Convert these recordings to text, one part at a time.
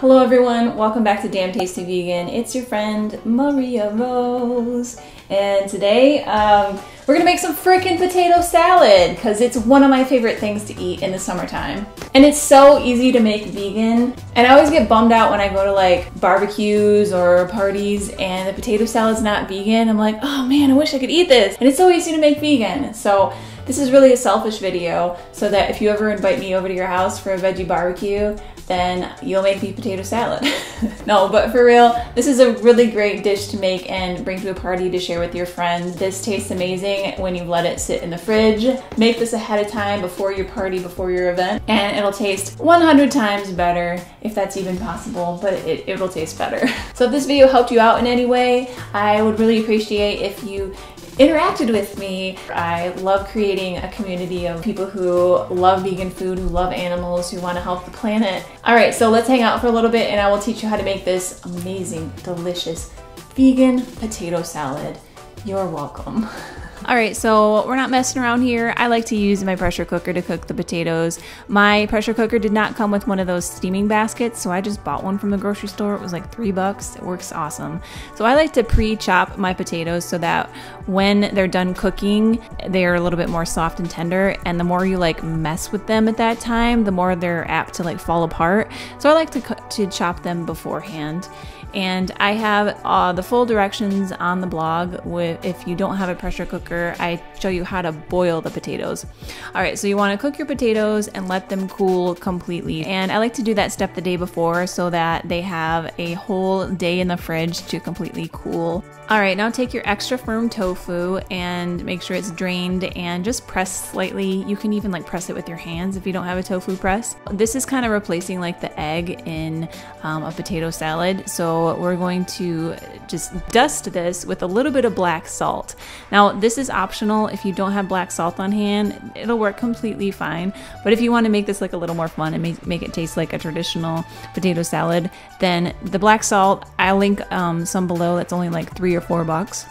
Hello everyone, welcome back to Damn Tasty Vegan. It's your friend Maria Rose. And today um, we're gonna make some freaking potato salad because it's one of my favorite things to eat in the summertime. And it's so easy to make vegan. And I always get bummed out when I go to like barbecues or parties and the potato salad's not vegan. I'm like, oh man, I wish I could eat this. And it's so easy to make vegan. So this is really a selfish video so that if you ever invite me over to your house for a veggie barbecue, then you'll make me potato salad. no, but for real, this is a really great dish to make and bring to a party to share with your friends. This tastes amazing when you let it sit in the fridge. Make this ahead of time before your party, before your event, and it'll taste 100 times better if that's even possible, but it, it will taste better. so if this video helped you out in any way, I would really appreciate if you interacted with me. I love creating a community of people who love vegan food, who love animals, who want to help the planet. All right, so let's hang out for a little bit and I will teach you how to make this amazing, delicious vegan potato salad. You're welcome. All right, so we're not messing around here. I like to use my pressure cooker to cook the potatoes. My pressure cooker did not come with one of those steaming baskets, so I just bought one from the grocery store. It was like three bucks. It works awesome. So I like to pre-chop my potatoes so that when they're done cooking, they're a little bit more soft and tender. And the more you like mess with them at that time, the more they're apt to like fall apart. So I like to, to chop them beforehand and I have uh, the full directions on the blog. With if you don't have a pressure cooker, I show you how to boil the potatoes. All right, so you want to cook your potatoes and let them cool completely. And I like to do that step the day before so that they have a whole day in the fridge to completely cool. All right, now take your extra firm tofu and make sure it's drained and just press slightly. You can even like press it with your hands if you don't have a tofu press. This is kind of replacing like the egg in um, a potato salad. So we're going to just dust this with a little bit of black salt. Now this is optional if you don't have black salt on hand, it'll work completely fine. But if you want to make this like a little more fun and make, make it taste like a traditional potato salad, then the black salt, I'll link um, some below that's only like three or four bucks.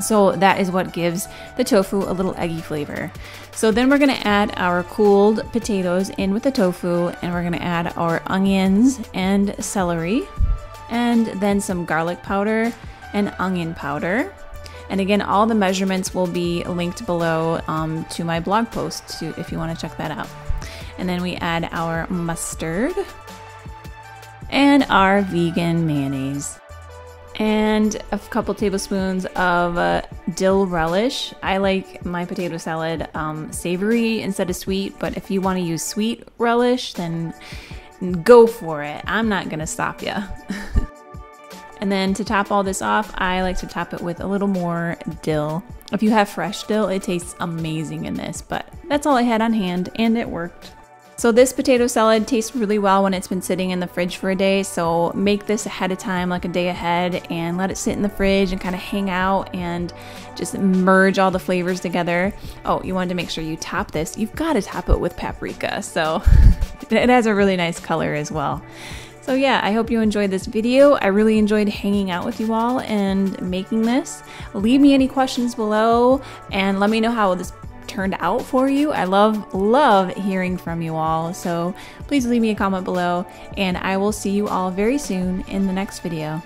So that is what gives the tofu a little eggy flavor. So then we're gonna add our cooled potatoes in with the tofu and we're gonna add our onions and celery and then some garlic powder and onion powder. And again, all the measurements will be linked below um, to my blog post to, if you wanna check that out. And then we add our mustard and our vegan mayonnaise and a couple tablespoons of uh, dill relish. I like my potato salad um, savory instead of sweet, but if you want to use sweet relish, then go for it. I'm not gonna stop you. and then to top all this off, I like to top it with a little more dill. If you have fresh dill, it tastes amazing in this, but that's all I had on hand and it worked. So this potato salad tastes really well when it's been sitting in the fridge for a day. So make this ahead of time, like a day ahead, and let it sit in the fridge and kind of hang out and just merge all the flavors together. Oh, you wanted to make sure you top this. You've got to top it with paprika. So it has a really nice color as well. So yeah, I hope you enjoyed this video. I really enjoyed hanging out with you all and making this. Leave me any questions below and let me know how this turned out for you. I love, love hearing from you all. So please leave me a comment below, and I will see you all very soon in the next video.